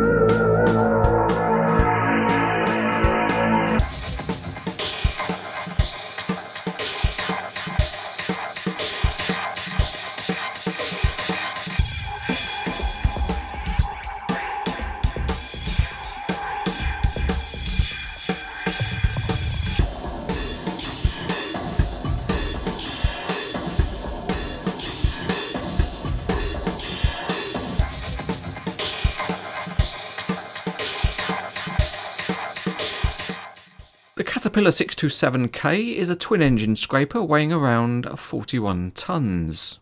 Bye. The Caterpillar 627K is a twin engine scraper weighing around 41 tonnes.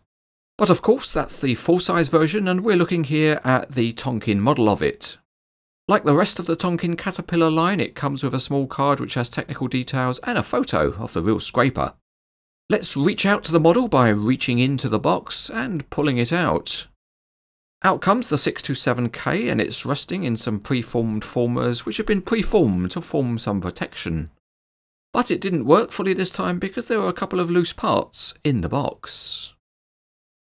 But of course that's the full size version and we're looking here at the Tonkin model of it. Like the rest of the Tonkin Caterpillar line it comes with a small card which has technical details and a photo of the real scraper. Let's reach out to the model by reaching into the box and pulling it out. Out comes the 627K and it's resting in some preformed formers which have been preformed to form some protection. But it didn't work fully this time because there were a couple of loose parts in the box.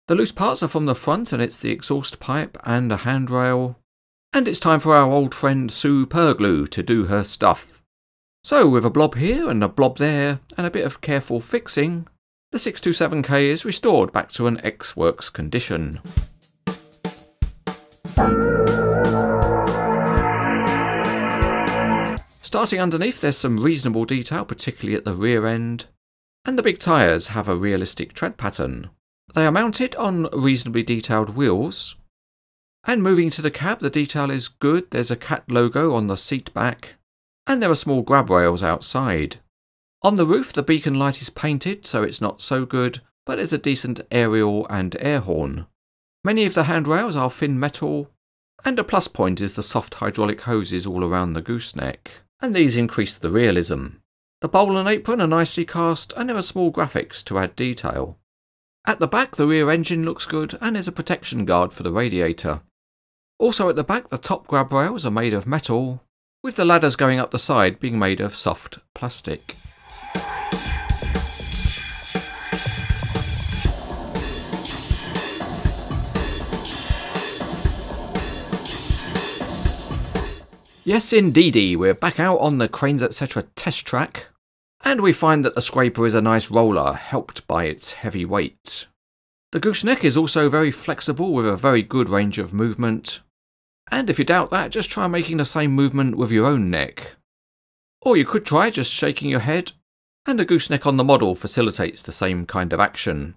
The loose parts are from the front and it's the exhaust pipe and a handrail. And it's time for our old friend Sue Perglue to do her stuff. So with a blob here and a blob there and a bit of careful fixing, the 627K is restored back to an ex-works condition. Starting underneath there's some reasonable detail, particularly at the rear end, and the big tyres have a realistic tread pattern. They are mounted on reasonably detailed wheels. And moving to the cab, the detail is good. There's a cat logo on the seat back, and there are small grab rails outside. On the roof, the beacon light is painted, so it's not so good, but there's a decent aerial and air horn. Many of the handrails are thin metal, and a plus point is the soft hydraulic hoses all around the gooseneck, and these increase the realism. The bowl and apron are nicely cast, and there are small graphics to add detail. At the back, the rear engine looks good and there's a protection guard for the radiator. Also at the back, the top grab rails are made of metal, with the ladders going up the side being made of soft plastic. Yes, indeedy, we're back out on the Cranes Etc. test track, and we find that the scraper is a nice roller, helped by its heavy weight. The gooseneck is also very flexible with a very good range of movement. And if you doubt that, just try making the same movement with your own neck. Or you could try just shaking your head, and a gooseneck on the model facilitates the same kind of action.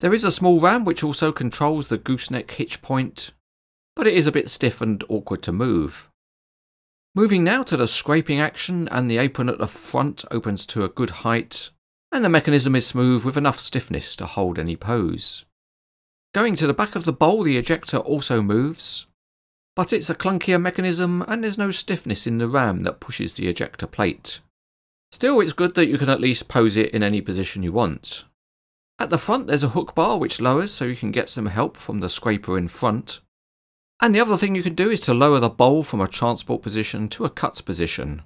There is a small ram which also controls the gooseneck hitch point, but it is a bit stiff and awkward to move. Moving now to the scraping action and the apron at the front opens to a good height and the mechanism is smooth with enough stiffness to hold any pose. Going to the back of the bowl the ejector also moves, but it's a clunkier mechanism and there's no stiffness in the ram that pushes the ejector plate. Still it's good that you can at least pose it in any position you want. At the front there's a hook bar which lowers so you can get some help from the scraper in front and the other thing you can do is to lower the bowl from a transport position to a cut position.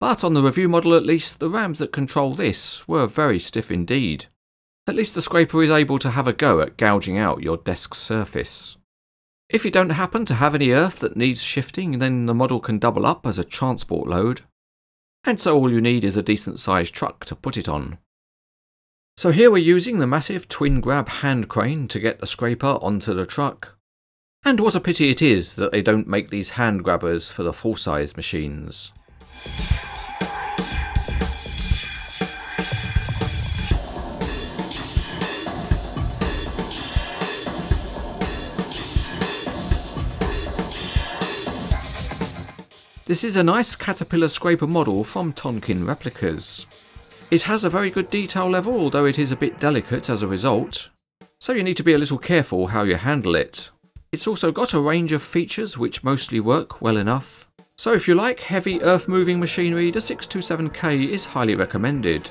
But on the review model at least, the rams that control this were very stiff indeed. At least the scraper is able to have a go at gouging out your desk's surface. If you don't happen to have any earth that needs shifting, then the model can double up as a transport load. And so all you need is a decent sized truck to put it on. So here we're using the massive twin grab hand crane to get the scraper onto the truck, and what a pity it is that they don't make these hand grabbers for the full-size machines. This is a nice Caterpillar scraper model from Tonkin Replicas. It has a very good detail level, although it is a bit delicate as a result, so you need to be a little careful how you handle it. It's also got a range of features which mostly work well enough. So if you like heavy earth moving machinery, the 627K is highly recommended.